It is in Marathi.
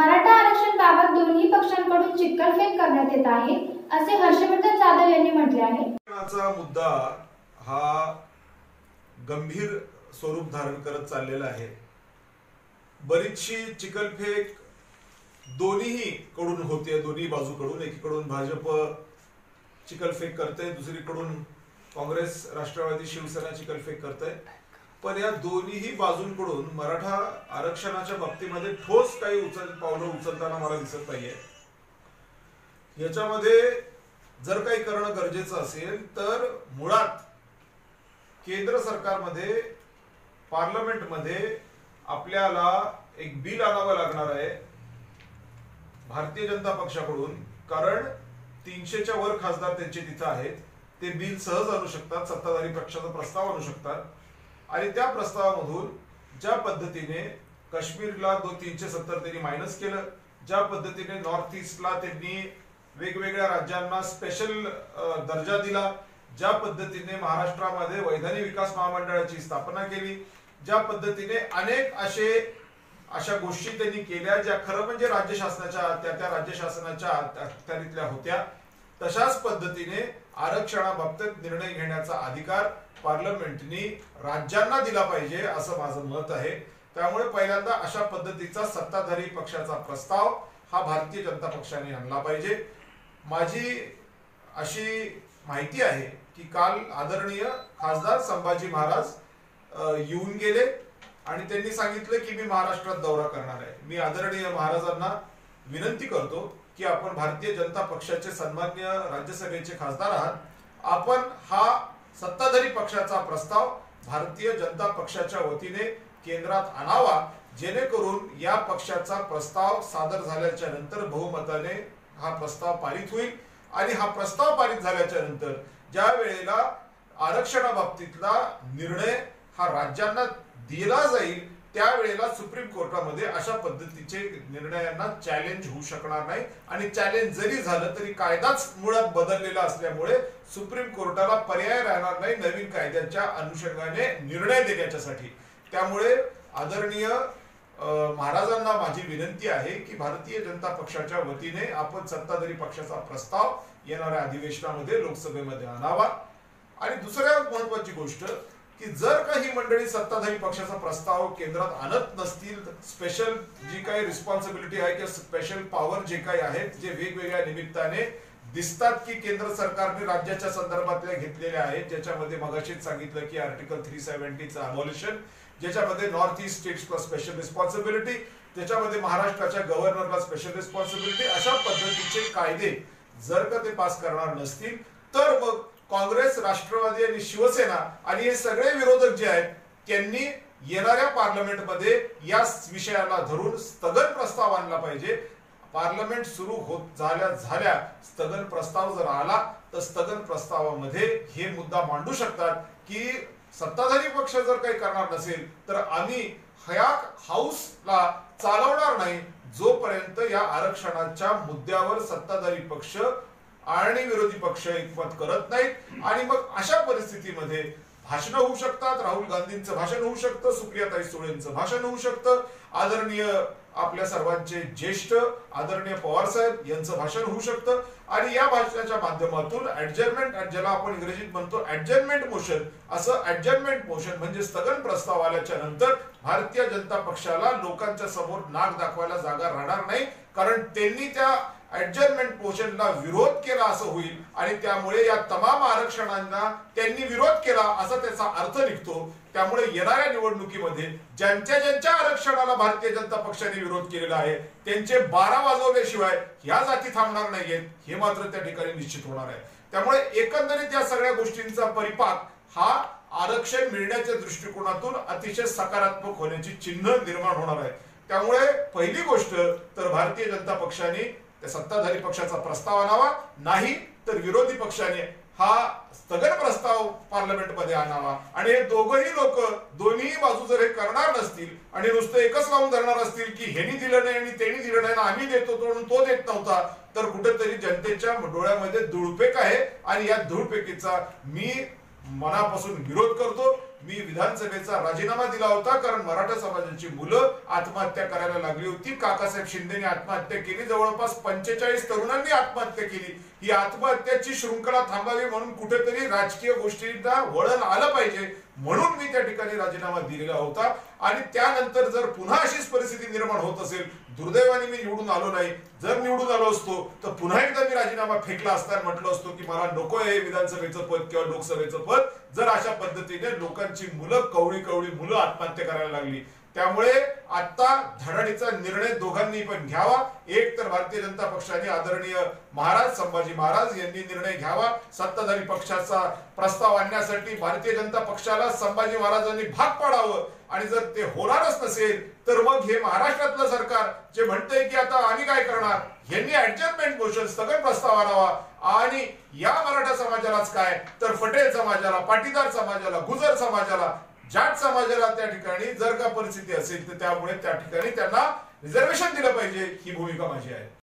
मराठा आरक्षण बाबत दोन्ही पक्षांकडून चिक्कलफेक करण्यात येत आहे असे हर्षवर्धन जाधव यांनी म्हटले आहे. मुद्दा हा गंभीर स्वरूप धारण करत चाललेला आहे. बरीचशी चिकलफेक दोन्हीही कडून होते दोन्ही बाजूकडून. एकीकडून भाजप चिकलफेक करते दुसरीकडून काँग्रेस राष्ट्रवादी शिवसेना चिकलफेक करते पण या दोन्हीही बाजूंकडून मराठा आरक्षणाच्या बाबतीमध्ये ठोस काही उचल पावलं उचलताना मला दिसत नाहीये. याच्यामध्ये जर काही करणं गरजेचं असेल तर मुळात केंद्र सरकारमध्ये पार्लमेंटमध्ये आपल्याला एक बिल आणावं लागणार आहे भारतीय जनता पक्षाकडून कारण तीनशेच्या वर खासदार त्यांचे तिथं आहेत. ते बिल सहज आणू शकतात सत्ताधारी पक्षाचा प्रस्ताव आणू शकतात. आणि त्या प्रस्तावामधून ज्या पद्धतीने काश्मीरला दो तीनशे सत्तर त्यांनी मायनस केलं ज्या पद्धतीने नॉर्थ ईस्टला त्यांनी वेगवेगळ्या राज्यांना स्पेशल दर्जा दिला ज्या पद्धतीने महाराष्ट्रामध्ये वैधानिक विकास महामंडळाची स्थापना केली ज्या पद्धतीने अनेक असे अशा गोष्टी त्यांनी केल्या ज्या खरं म्हणजे राज्य शासनाच्या त्या त्या राज्य शासनाच्या अखत्यारीतल्या होत्या. तशाच पद्धतीने आरक्षणाबाबतीत निर्णय घेण्याचा अधिकार पार्लमेंटनी राज्यांना दिला पाहिजे असं माझं मत आहे. त्यामुळे पहिल्यांदा अशा पद्धतीचा सत्ताधारी पक्षाचा प्रस्ताव हा भारतीय जनता पक्षाने आणला पाहिजे. माझी अशी माहिती आहे की काल आदरणीय खासदार संभाजी महाराज येऊन गेले आणि त्यांनी सांगितलं की मी महाराष्ट्रात दौरा करणार आहे. मी आदरणीय महाराजांना विनंती करतो की आपण भारतीय जनता पक्षाचे सन्मान्य राज्यसभेचे खासदार आहात. आपण हा सत्ताधारी पक्षाचा प्रस्ताव भारतीय जनता पक्षाच्या वतीने केंद्रात आणावा जेणेकरून या पक्षाचा प्रस्ताव सादर झाल्याच्यानंतर बहुमताने हा प्रस्ताव पारित होईल. आणि हा प्रस्ताव पारित झाल्याच्यानंतर ज्या वेळेला आरक्षणाबाबतीतला निर्णय हा राज्यांना दिला जाईल त्यावेळेला सुप्रीम कोर्टामध्ये अशा पद्धतीचे निर्णयांना चॅलेंज होऊ शकणार नाही. आणि चॅलेंज जरी झालं तरी कायदाच मुळात बदललेला असल्यामुळे सुप्रीम कोर्टाला पर्याय राहणार नाही नवीन कायद्याच्या अनुषंगाने निर्णय देण्याच्यासाठी. त्यामुळे आदरणीय महाराजांना माझी विनंती आहे की भारतीय जनता पक्षाच्या वतीने आपण सत्ताधारी पक्षाचा प्रस्ताव येणाऱ्या अधिवेशनामध्ये लोकसभेमध्ये आणावा. आणि दुसऱ्या महत्वाची गोष्ट की जर का ही मंडळी सत्ताधारी पक्षाचा प्रस्ताव केंद्रात आणत नसतील स्पेशल जी काही रिस्पॉन्सिबिलिटी आहे किंवा स्पेशल पॉवर जे काही आहेत जे वेगवेगळ्या निमित्ताने दिसतात की केंद्र सरकारने राज्याच्या संदर्भातल्या घेतलेल्या आहेत ज्याच्यामध्ये मगाशीच सांगितलं की आर्टिकल थ्री सेव्हन्टीचं अमोल्युशन ज्याच्यामध्ये नॉर्थ ईस्ट स्टेट्सला स्पेशल रिस्पॉन्सिबिलिटी त्याच्यामध्ये महाराष्ट्राच्या गव्हर्नरला स्पेशल रिस्पॉन्सिबिलिटी अशा पद्धतीचे कायदे जर का ते पास करणार नसतील तर मग काँग्रेस राष्ट्रवादी आणि शिवसेना आणि हे सगळे विरोधक जे आहेत त्यांनी येणाऱ्या पार्लमेंटमध्ये या विषयाला धरून स्थगन प्रस्ताव आणला पाहिजे. पार्लमेंट सुरू होत झाल्या झाल्या स्थगन प्रस्ताव जर आला तर स्थगन प्रस्तावामध्ये हे मुद्दा मांडू शकतात की सत्ताधारी पक्ष जर काही करणार नसेल तर आम्ही ह्या हाऊसला चालवणार नाही जोपर्यंत या आरक्षणाच्या मुद्द्यावर सत्ताधारी पक्ष आणि विरोधी पक्ष एकमत करत नाहीत. आणि मग अशा परिस्थितीमध्ये भाषण होऊ शकतात. राहुल गांधींचं भाषण होऊ शकतं. सुप्रियाताई सुळेंचं भाषण होऊ शकतं. आदरणीय आपल्या सर्वांचे ज्येष्ठ आदरणीय पवार साहेब यांचं भाषण होऊ शकतं. आणि या भाषणाच्या माध्यमातून ऍडजर्मेंट ज्याला आपण इंग्रजीत म्हणतो ऍडजर्मेंट मोशन असं ऍडजर्मेंट मोशन म्हणजे स्थगन प्रस्ताव आल्याच्यानंतर भारतीय जनता पक्षाला लोकांच्या समोर नाक दाखवायला जागा राहणार नाही. कारण त्यांनी त्या ऍडजस्टमेंट मोशनला विरोध केला असं होईल आणि त्यामुळे या तमाम आरक्षणांना त्यांनी विरोध केला असा त्याचा अर्थ निघतो. त्यामुळे येणाऱ्या निवडणुकीमध्ये ज्यांच्या ज्यांच्या आरक्षणाला भारतीय जनता पक्षाने विरोध केलेला आहे त्यांचे बारा वाजवल्याशिवाय ह्या जाती थांबणार नाहीयेत हे मात्र त्या ठिकाणी निश्चित होणार आहे. त्यामुळे एकंदरीत या सगळ्या गोष्टींचा परिपाक हा आरक्षण मिळण्याच्या दृष्टिकोनातून अतिशय सकारात्मक होण्याची चिन्ह निर्माण होणार आहे. त्यामुळे पहिली गोष्ट तर भारतीय जनता पक्षाने त्या सत्ताधारी पक्षाचा प्रस्ताव आणावा. नाही तर विरोधी पक्षाने हा स्थगन प्रस्ताव पार्लमेंटमध्ये आणावा. आणि हे दोघही लोक दोन्ही बाजू जर हे करणार नसतील आणि नुसतं एकच लावून धरणार असतील की हेनी दिलं नाही आणि त्यांनी दिलं नाही आम्ही देतो म्हणून तो देत नव्हता तर कुठेतरी जनतेच्या डोळ्यामध्ये धुळपेक आहे. आणि या धुळपेकीचा मी मनापासून विरोध करतो. मी विधानसभेचा राजीनामा दिला होता कारण मराठा समाजाची मुलं आत्महत्या करायला लागली होती. काकासाहेब शिंदेने आत्महत्या केली. जवळपास पंचेचाळीस तरुणांनी आत्महत्या केली. ही आत्महत्याची शृंखला थांबावी म्हणून कुठेतरी राजकीय गोष्टींना वळण आलं पाहिजे. म्हणून मी त्या ठिकाणी राजीनामा दिलेला होता. आणि त्यानंतर जर पुन्हा अशीच परिस्थिती निर्माण होत असेल दुर्दैवाने मी निवडून आलो नाही. जर निवडून आलो असतो तर पुन्हा एकदा मी राजीनामा फेकला असता म्हटलं असतो की मला नको आहे विधानसभेचं पद किंवा लोकसभेचं पद. जर अशा पद्धतीने लोकांची मुलं कवळी कवळी मुलं आत्महत्या करायला लागली त्यामुळे आता धडाडीचा निर्णय दोघांनी पण घ्यावा. एक तर भारतीय जनता पक्षाने आदरणीय महाराज संभाजी महाराज यांनी निर्णय घ्यावा. सत्ताधारी पक्षाचा प्रस्ताव आणण्यासाठी भारतीय जनता पक्षाला संभाजी महाराजांनी भाग पाडावं. आणि जर ते होणारच नसेल तर मग हे महाराष्ट्रातलं सरकार जे म्हणतंय की आता आम्ही काय करणार यांनी ऍडजस्टमेंट मोशन स्थगन प्रस्ताव आणावा. आणि या मराठा समाजालाच काय? तर पटेल समाजाला पाटीदार समाजाला गुजर समाजाला जाट समाजाला त्या ठिकाणी जर का परिस्थिती असेल तर त्यामुळे त्या ठिकाणी त्यांना रिझर्वेशन दिलं पाहिजे. ही भूमिका माझी आहे.